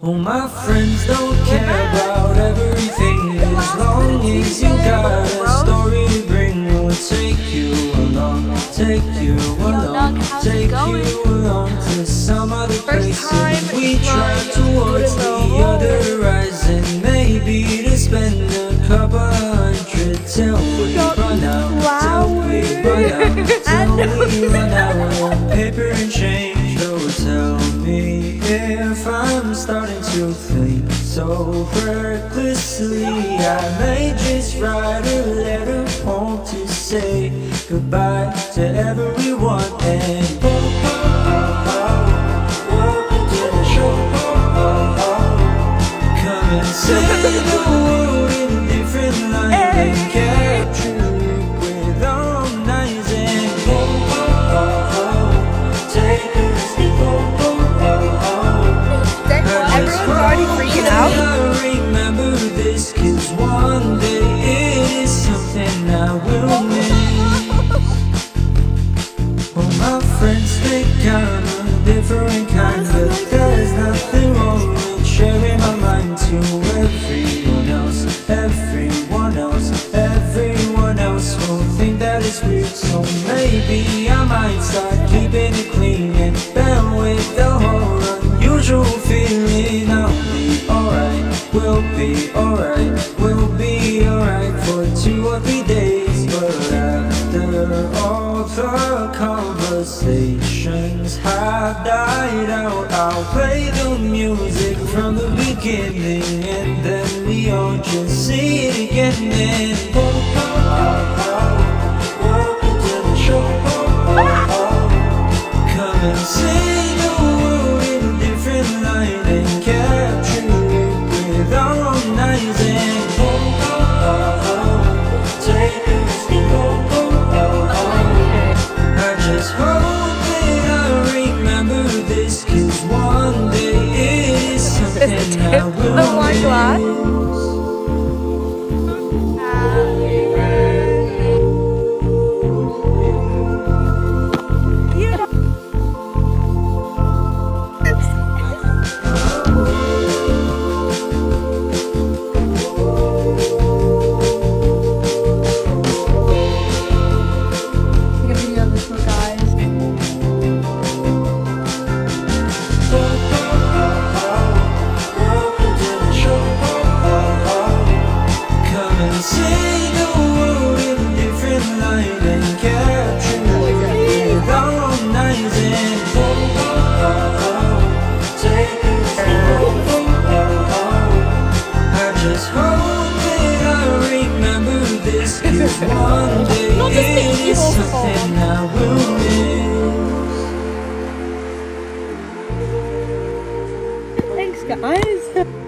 Well, my friends don't care about everything as long as you got a story to bring. We'll take you along, take you along, take you along to some other place. We try towards the other horizon, maybe to spend a couple hundred till we run out, till we run out, till we run out paper and change. So tell me if I'm starting to think so recklessly. I may just write a letter home to say goodbye to everyone and oh, oh, oh, oh. Oh, oh, oh. Come and say the So maybe I might start keeping it clean And bear with the whole unusual feeling. I'll be alright, we'll be alright We'll be alright for two or three days. But after all the conversations have died out I'll play the music from the beginning And then we all just see it again. And is I tip the wine glass? See the world in a different light and capture it with our eyes and oh, oh, oh, take. Oh, oh, oh. I just hope that I remember this 'cause one day Not just the it is something I will miss. Thanks, guys.